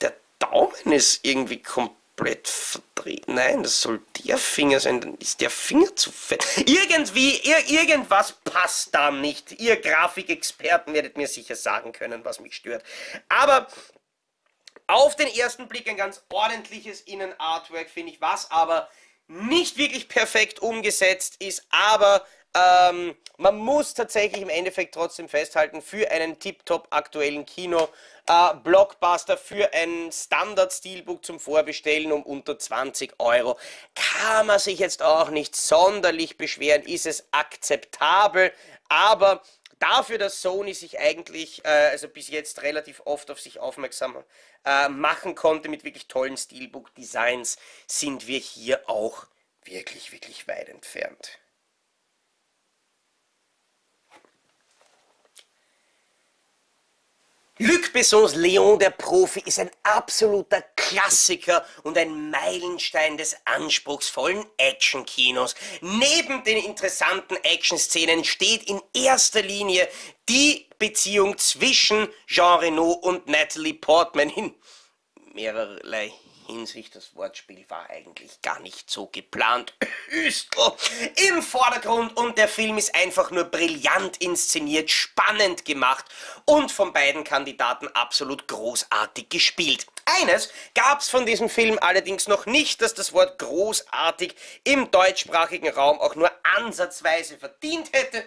Der Daumen ist irgendwie komplett verdreht. Nein, das soll der Finger sein, dann ist der Finger zu fett. Irgendwie, ir irgendwas passt da nicht. Ihr Grafikexperten werdet mir sicher sagen können, was mich stört. Aber auf den ersten Blick ein ganz ordentliches Innenartwork, finde ich, was aber nicht wirklich perfekt umgesetzt ist, aber ähm, man muss tatsächlich im Endeffekt trotzdem festhalten, für einen tiptop aktuellen Kino äh, Blockbuster, für ein Standard-Steelbook zum Vorbestellen um unter 20 Euro, kann man sich jetzt auch nicht sonderlich beschweren, ist es akzeptabel, aber dafür, dass Sony sich eigentlich, äh, also bis jetzt relativ oft auf sich aufmerksam äh, machen konnte mit wirklich tollen Steelbook-Designs, sind wir hier auch wirklich, wirklich weit entfernt. Luc Bessons Leon der Profi ist ein absoluter Klassiker und ein Meilenstein des anspruchsvollen Actionkinos. Neben den interessanten Actionszenen steht in erster Linie die Beziehung zwischen Jean Reno und Natalie Portman in mehrerlei Hinsicht, das Wortspiel war eigentlich gar nicht so geplant. Im Vordergrund und der Film ist einfach nur brillant inszeniert, spannend gemacht und von beiden Kandidaten absolut großartig gespielt. Eines gab es von diesem Film allerdings noch nicht, dass das Wort großartig im deutschsprachigen Raum auch nur ansatzweise verdient hätte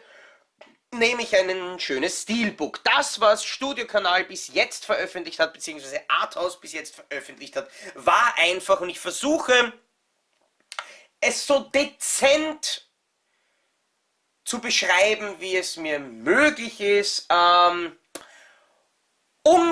nämlich ein schönes Steelbook. Das, was Studiokanal bis jetzt veröffentlicht hat, beziehungsweise Arthouse bis jetzt veröffentlicht hat, war einfach und ich versuche es so dezent zu beschreiben, wie es mir möglich ist. Ähm,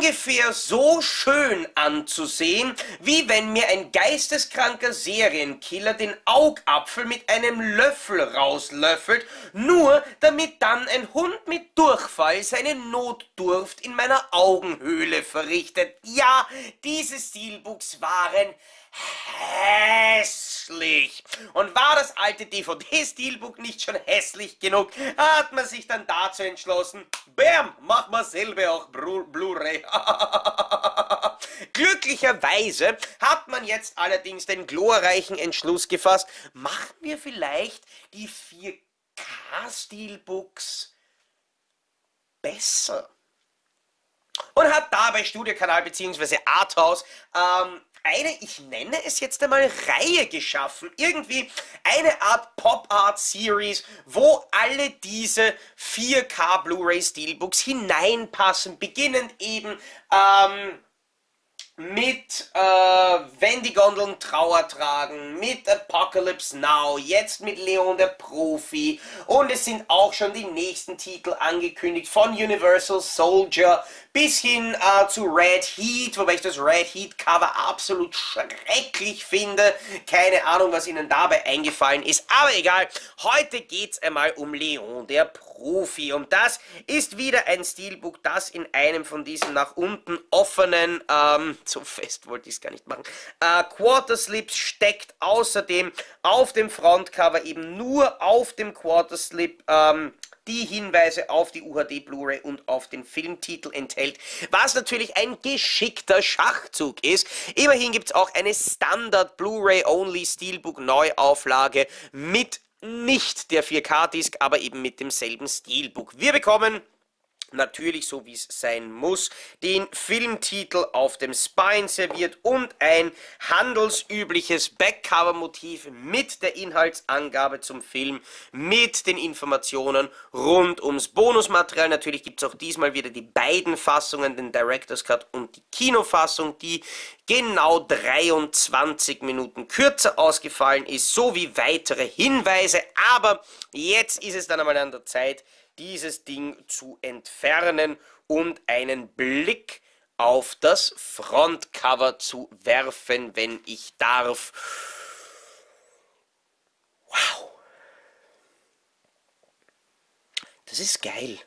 ungefähr so schön anzusehen, wie wenn mir ein geisteskranker Serienkiller den Augapfel mit einem Löffel rauslöffelt, nur damit dann ein Hund mit Durchfall seine Notdurft in meiner Augenhöhle verrichtet. Ja, diese Steelbooks waren hässlich. Und war das alte DVD-Steelbook nicht schon hässlich genug, hat man sich dann dazu entschlossen, bam, mach mal selber auch Blu-ray. Glücklicherweise hat man jetzt allerdings den glorreichen Entschluss gefasst, machen wir vielleicht die 4K-Steelbooks besser und hat dabei Studiokanal bzw. Arthouse ähm, eine, ich nenne es jetzt einmal Reihe geschaffen. Irgendwie eine Art Pop-Art-Series, wo alle diese 4K Blu-ray Steelbooks hineinpassen. Beginnend eben ähm, mit äh, Wenn die Gondeln Trauer tragen, mit Apocalypse Now, jetzt mit Leon der Profi und es sind auch schon die nächsten Titel angekündigt von Universal Soldier bis hin äh, zu Red Heat, wobei ich das Red Heat Cover absolut schrecklich finde. Keine Ahnung, was ihnen dabei eingefallen ist, aber egal. Heute geht's einmal um Leon der Profi und das ist wieder ein Steelbook, das in einem von diesen nach unten offenen ähm, so fest wollte ich es gar nicht machen. Äh, Quarterslips steckt außerdem auf dem Frontcover eben nur auf dem Quarterslip ähm, die Hinweise auf die UHD Blu-ray und auf den Filmtitel enthält, was natürlich ein geschickter Schachzug ist. Immerhin gibt es auch eine Standard Blu-ray Only Steelbook Neuauflage mit nicht der 4K-Disc, aber eben mit demselben Steelbook. Wir bekommen natürlich so wie es sein muss, den Filmtitel auf dem Spine serviert und ein handelsübliches Backcover-Motiv mit der Inhaltsangabe zum Film, mit den Informationen rund ums Bonusmaterial. Natürlich gibt es auch diesmal wieder die beiden Fassungen, den Director's Cut und die Kinofassung, die genau 23 Minuten kürzer ausgefallen ist, sowie weitere Hinweise. Aber jetzt ist es dann einmal an der Zeit, dieses Ding zu entfernen und einen Blick auf das Frontcover zu werfen, wenn ich darf. Wow. Das ist geil.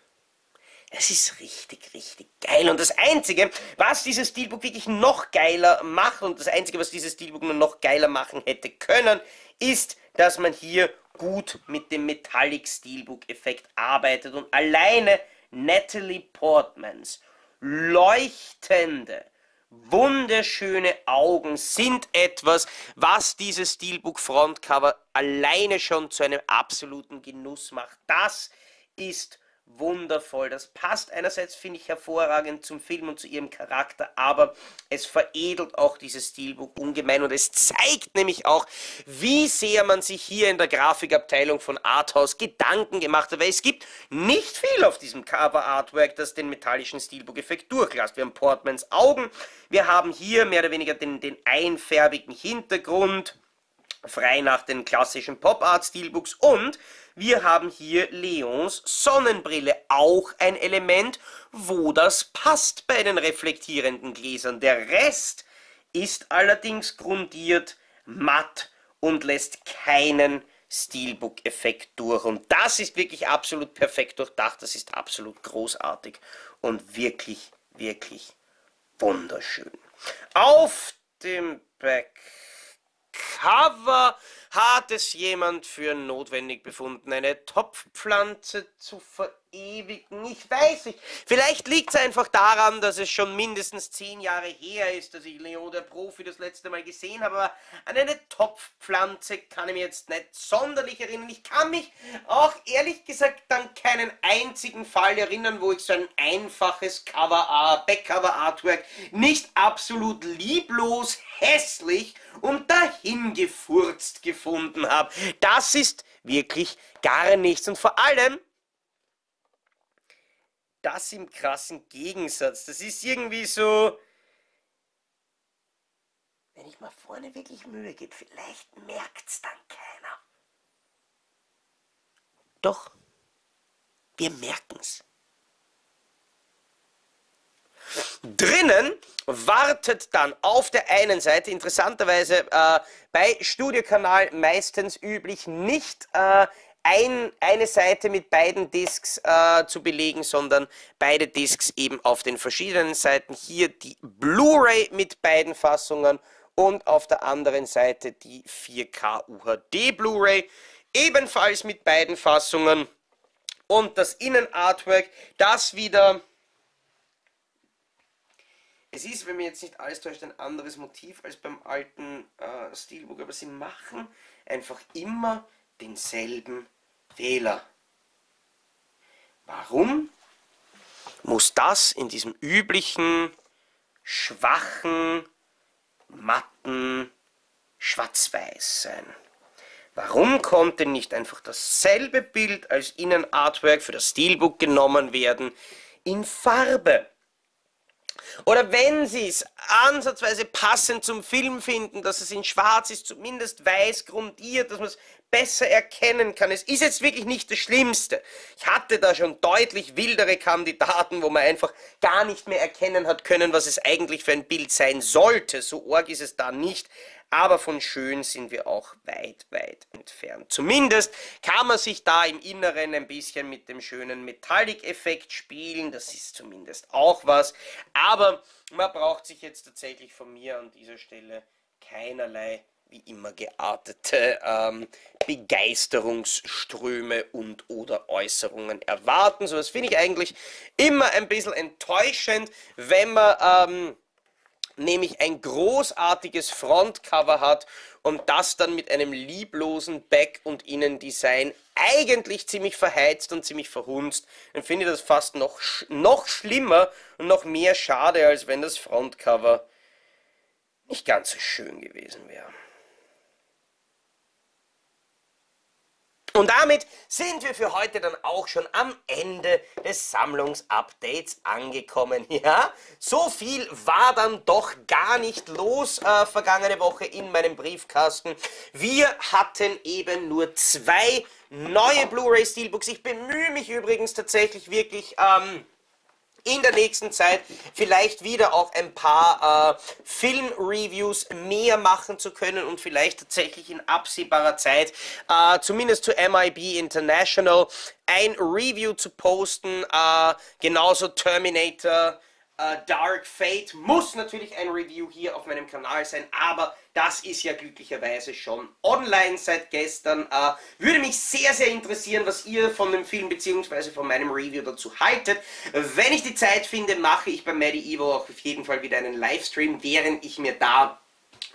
Es ist richtig, richtig geil. Und das Einzige, was dieses Steelbook wirklich noch geiler macht, und das Einzige, was dieses Steelbook noch geiler machen hätte können, ist, dass man hier gut mit dem Metallic Steelbook Effekt arbeitet und alleine Natalie Portmans leuchtende, wunderschöne Augen sind etwas, was dieses Steelbook Frontcover alleine schon zu einem absoluten Genuss macht. Das ist wundervoll. Das passt einerseits, finde ich, hervorragend zum Film und zu ihrem Charakter, aber es veredelt auch dieses Stilbuch ungemein und es zeigt nämlich auch, wie sehr man sich hier in der Grafikabteilung von Arthouse Gedanken gemacht hat, weil es gibt nicht viel auf diesem Cover-Artwork, das den metallischen Stilbook-Effekt durchlässt. Wir haben Portmans Augen, wir haben hier mehr oder weniger den, den einfärbigen Hintergrund, frei nach den klassischen Pop-Art-Steelbooks und wir haben hier Leons Sonnenbrille, auch ein Element, wo das passt bei den reflektierenden Gläsern. Der Rest ist allerdings grundiert, matt und lässt keinen Steelbook-Effekt durch. Und das ist wirklich absolut perfekt durchdacht, das ist absolut großartig und wirklich, wirklich wunderschön. Auf dem Backcover hat es jemand für notwendig befunden, eine Topfpflanze zu verewigen? Ich weiß nicht. Vielleicht liegt es einfach daran, dass es schon mindestens zehn Jahre her ist, dass ich Leo der Profi das letzte Mal gesehen habe, aber an eine Topfpflanze kann ich mir jetzt nicht sonderlich erinnern. Ich kann mich auch ehrlich gesagt an keinen einzigen Fall erinnern, wo ich so ein einfaches Cover, Backcover Artwork nicht absolut lieblos, hässlich und dahingefurzt gefunden habe. Das ist wirklich gar nichts. Und vor allem, das im krassen Gegensatz. Das ist irgendwie so, wenn ich mal vorne wirklich Mühe gebe, vielleicht merkt es dann keiner. Doch, wir merken es. Drinnen wartet dann auf der einen Seite interessanterweise äh, bei Studiokanal meistens üblich nicht äh, ein, eine Seite mit beiden Discs äh, zu belegen, sondern beide Discs eben auf den verschiedenen Seiten. Hier die Blu-ray mit beiden Fassungen und auf der anderen Seite die 4K UHD Blu-ray, ebenfalls mit beiden Fassungen. Und das Innenartwork, das wieder es ist, wenn mir jetzt nicht alles täuscht, ein anderes Motiv als beim alten äh, Steelbook, aber sie machen einfach immer denselben Fehler. Warum muss das in diesem üblichen, schwachen, matten Schwarz-Weiß sein? Warum konnte nicht einfach dasselbe Bild als Innenartwork für das Steelbook genommen werden in Farbe? Oder wenn Sie es ansatzweise passend zum Film finden, dass es in schwarz ist, zumindest weiß grundiert, dass man es besser erkennen kann. Es ist jetzt wirklich nicht das Schlimmste. Ich hatte da schon deutlich wildere Kandidaten, wo man einfach gar nicht mehr erkennen hat können, was es eigentlich für ein Bild sein sollte. So arg ist es da nicht. Aber von schön sind wir auch weit, weit entfernt. Zumindest kann man sich da im Inneren ein bisschen mit dem schönen Metallic-Effekt spielen. Das ist zumindest auch was. Aber man braucht sich jetzt tatsächlich von mir an dieser Stelle keinerlei wie immer geartete ähm, Begeisterungsströme und oder Äußerungen erwarten. So was finde ich eigentlich immer ein bisschen enttäuschend, wenn man ähm, nämlich ein großartiges Frontcover hat und das dann mit einem lieblosen Back- und Innendesign eigentlich ziemlich verheizt und ziemlich verhunzt, dann finde ich das fast noch, noch schlimmer und noch mehr schade, als wenn das Frontcover nicht ganz so schön gewesen wäre. Und damit sind wir für heute dann auch schon am Ende des Sammlungsupdates angekommen. Ja, so viel war dann doch gar nicht los äh, vergangene Woche in meinem Briefkasten. Wir hatten eben nur zwei neue Blu-ray Steelbooks. Ich bemühe mich übrigens tatsächlich wirklich... Ähm, in der nächsten Zeit vielleicht wieder auch ein paar äh, Filmreviews mehr machen zu können und vielleicht tatsächlich in absehbarer Zeit, äh, zumindest zu MIB International, ein Review zu posten, äh, genauso Terminator, äh, Dark Fate muss natürlich ein Review hier auf meinem Kanal sein, aber das ist ja glücklicherweise schon online seit gestern. Äh, würde mich sehr, sehr interessieren, was ihr von dem Film bzw. von meinem Review dazu haltet. Wenn ich die Zeit finde, mache ich bei Medieval auch auf jeden Fall wieder einen Livestream, während ich mir da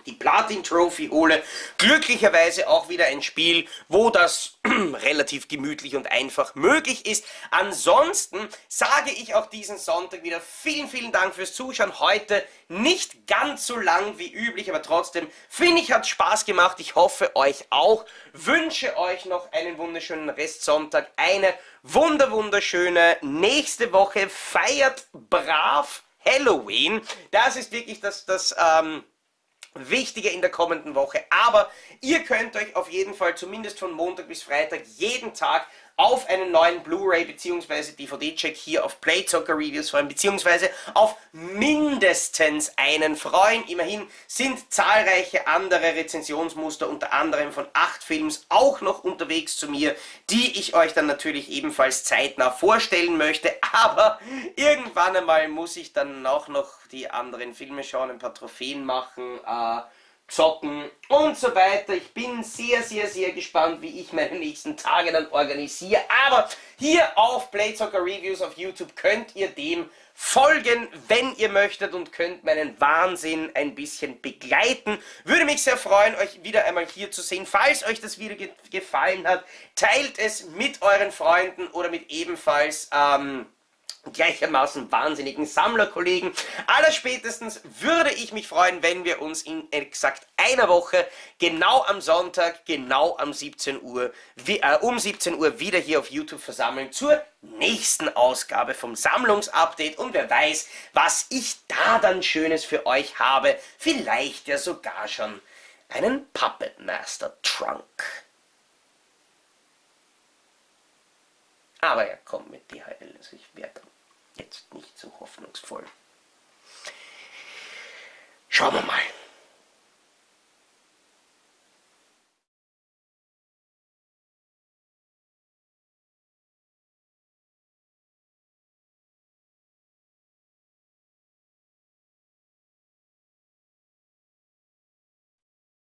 die Platin Trophy hole. Glücklicherweise auch wieder ein Spiel, wo das relativ gemütlich und einfach möglich ist. Ansonsten sage ich auch diesen Sonntag wieder vielen, vielen Dank fürs Zuschauen. Heute nicht ganz so lang wie üblich, aber trotzdem finde ich, hat Spaß gemacht. Ich hoffe euch auch. Wünsche euch noch einen wunderschönen Restsonntag. Eine wunder, wunderschöne nächste Woche. Feiert brav Halloween. Das ist wirklich das, das, ähm, wichtiger in der kommenden Woche. Aber ihr könnt euch auf jeden Fall zumindest von Montag bis Freitag jeden Tag auf einen neuen Blu-ray bzw. DVD-Check hier auf Playzocker Reviews freuen, beziehungsweise auf mindestens einen freuen. Immerhin sind zahlreiche andere Rezensionsmuster, unter anderem von acht Films, auch noch unterwegs zu mir, die ich euch dann natürlich ebenfalls zeitnah vorstellen möchte. Aber irgendwann einmal muss ich dann auch noch die anderen Filme schauen, ein paar Trophäen machen. Äh, zocken und so weiter. Ich bin sehr, sehr, sehr gespannt, wie ich meine nächsten Tage dann organisiere. Aber hier auf Playzocker Reviews auf YouTube könnt ihr dem folgen, wenn ihr möchtet und könnt meinen Wahnsinn ein bisschen begleiten. Würde mich sehr freuen, euch wieder einmal hier zu sehen. Falls euch das Video ge gefallen hat, teilt es mit euren Freunden oder mit ebenfalls... Ähm, gleichermaßen wahnsinnigen Sammlerkollegen. Allerspätestens würde ich mich freuen, wenn wir uns in exakt einer Woche, genau am Sonntag, genau am 17 Uhr, äh, um 17 Uhr wieder hier auf YouTube versammeln zur nächsten Ausgabe vom Sammlungsupdate und wer weiß, was ich da dann Schönes für euch habe. Vielleicht ja sogar schon einen Puppet Master Trunk. Aber er kommt mit die Heile, also ich werde jetzt nicht so hoffnungsvoll. Schauen wir mal.